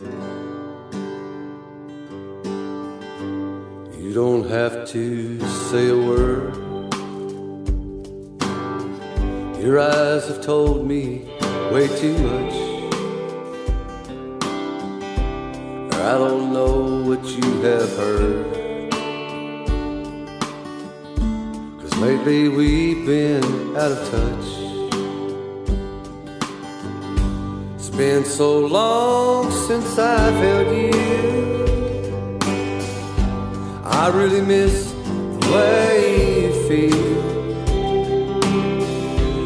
You don't have to say a word. Your eyes have told me way too much. I don't know what you have heard. Cause lately we've been out of touch. It's been so long since I've held you. I really miss the way you feel.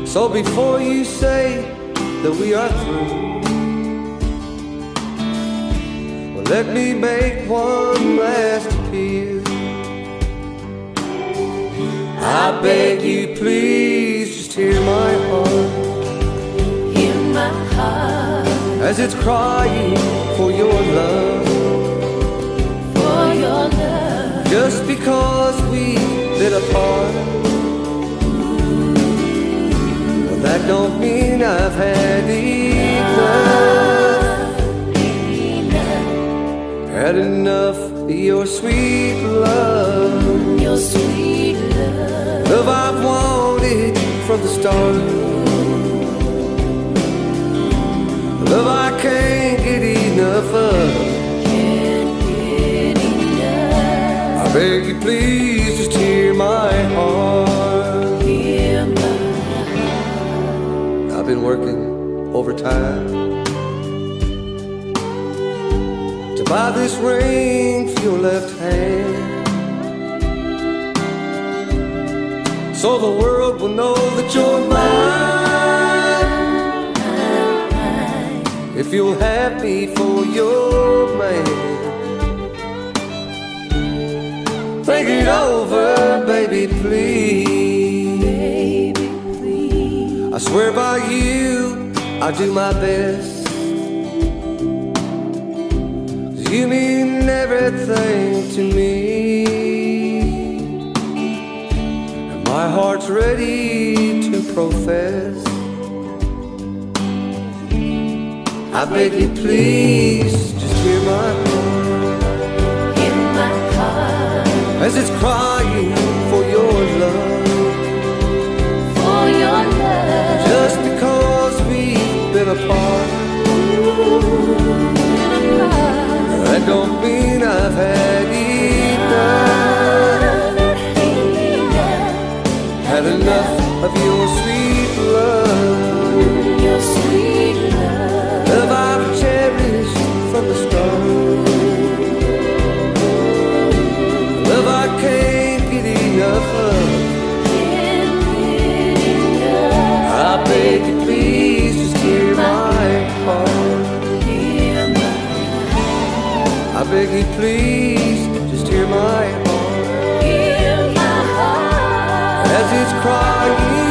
So before you say that we are through, well, let me make one last appeal. I beg you, please just hear my heart Hear my heart as it's crying for your love. for your love. Just because we've been apart, well, that don't mean I've had enough. Had enough of your sweet love. Your sweet love. Love I've wanted from the start. Beg you, please just hear my heart. Hear my I've been working overtime to buy this ring for your left hand. So the world will know that you're mine. If you'll have me for your man. Think it over, baby, please. I swear by you, I do my best. you mean everything to me. And my heart's ready to profess. I beg you, please, just hear my heart as it's crying Vicky, please just hear my heart. Hear my heart. As it's crying.